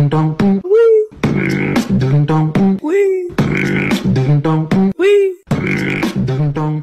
Ding dong. wee Ding dong. wee Ding dong. Ding dong.